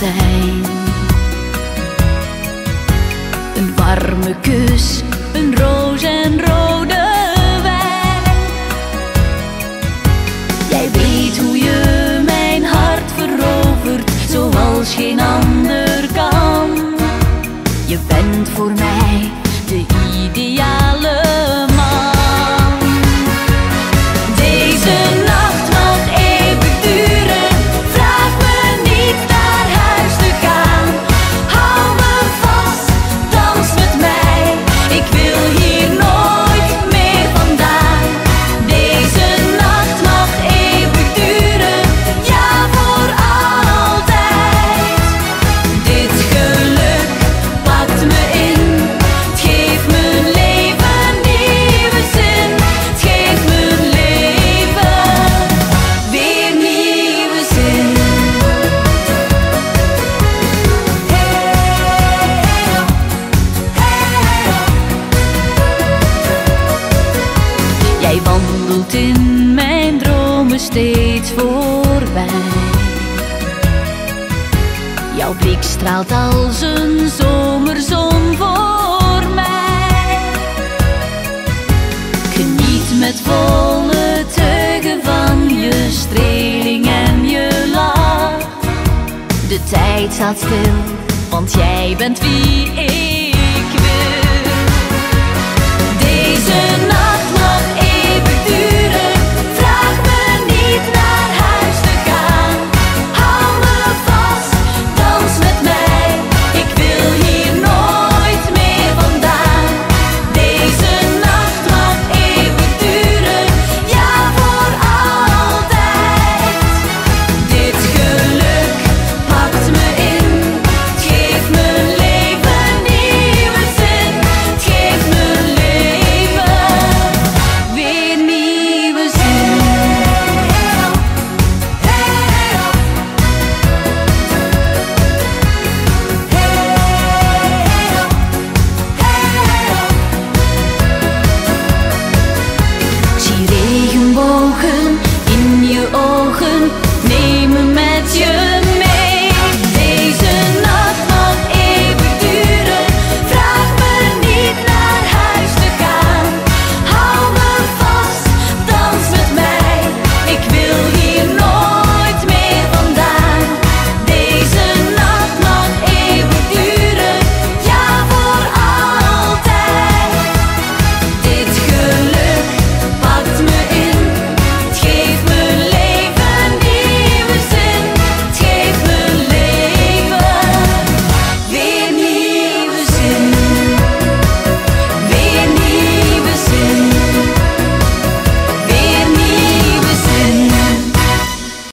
zijn. Een warme kus, een roos en rode wijn. Jij weet hoe je mijn hart verovert, zoals geen ander kan. Je bent voor mij de ideale Jij wandelt in mijn dromen steeds voorbij. Jouw blik straalt als een zomerzon voor mij. Geniet met volle teugen van je streling en je lach. De tijd staat stil, want jij bent wie